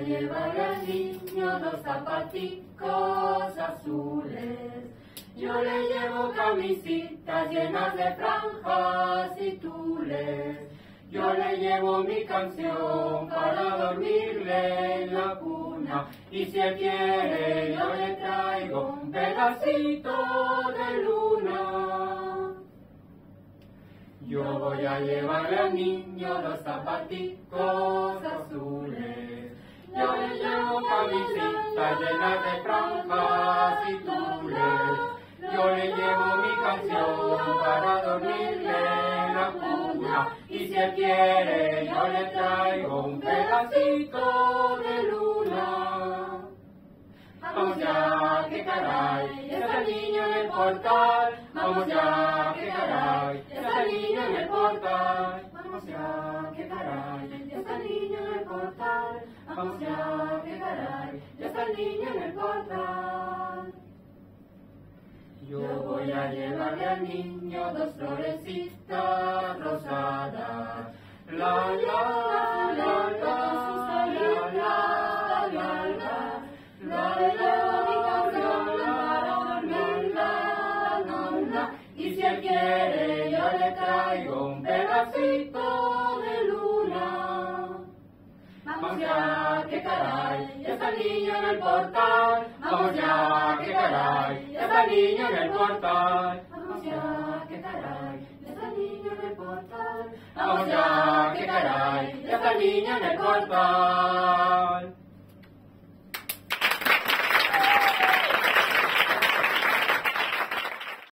llevar al niño dos zapaticos azules. Yo le llevo camisitas llenas de franjas y tules. Yo le llevo mi canción para dormirle en la cuna. Y si él quiere, yo le traigo un pedacito de luna. Yo voy a llevarle al niño dos zapaticos azules. Camisita llena de franjas y tules. Yo le llevo mi canción para dormirle en la cuna. Y si él quiere, yo le traigo un pedacito de luna. Vamos ya, que caray, está el niño en el portal. Vamos ya, que caray, está el niño en el portal. Vamos ya, que caray, está el niño en el portal. Vamos ya, caray, está el niño en el portal. Yo voy a llevarle al niño dos florecitas rosadas. La la la la la la la la la. La la mi canción para dormirla, no, no. Y si él quiere yo le traigo un pedacito de luna. Vamos ya, caray, ya está el niño en el portal. Vamos ya, que caray, ya está el niño en el portal. Vamos ya, que caray, ya está niño en el portal. Vamos ya, que caray, ya está el niño en el portal.